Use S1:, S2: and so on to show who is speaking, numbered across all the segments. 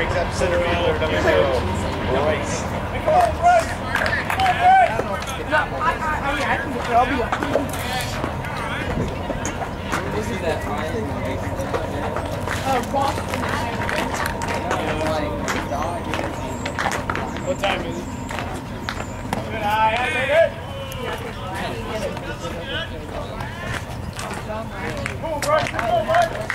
S1: guy that gets mad, let's just hop over the center for the girl.
S2: Brings up center fielder number zero, Royce.
S1: This is that fire in the basement. Like, dog,
S3: What time is it? Good eye, I made it. Come on, Bryce, come on, Bryce.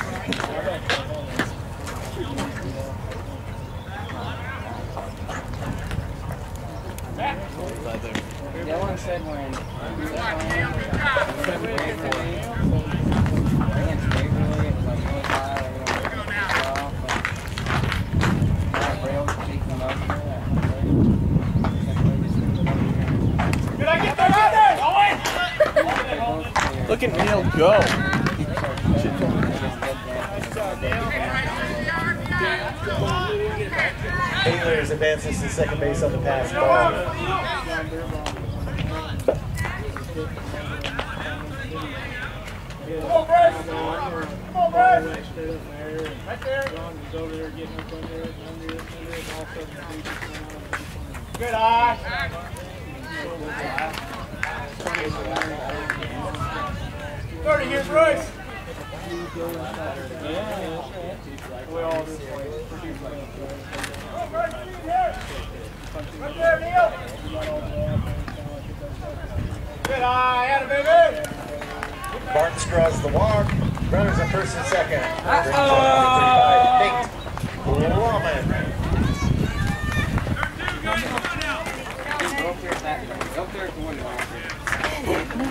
S1: One said when!
S4: Look at Neil go.
S2: Taylor advances to second base on the pass ball.
S3: Come on, Bryce. Come on, Bryce. Right there. Good eye. Thirty, here's Royce. We all just like produce like Right there, Neil. Good eye, out of
S2: Martin the walk. Runners at first and second. Number 35, Nate.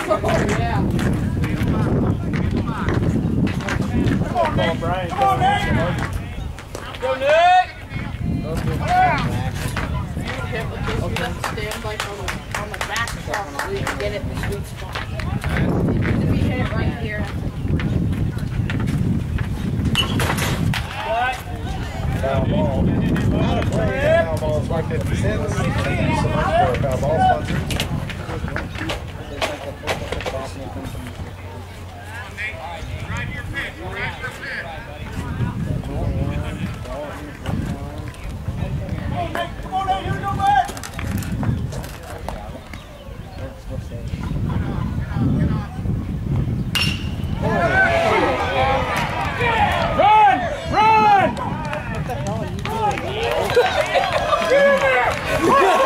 S3: Come on, Nick. Come on. Go, Nick.
S5: On get it in the sweet spot. Play ball is like 50
S2: cents. Thank you so much for ball. Drive your pitch. Yeah.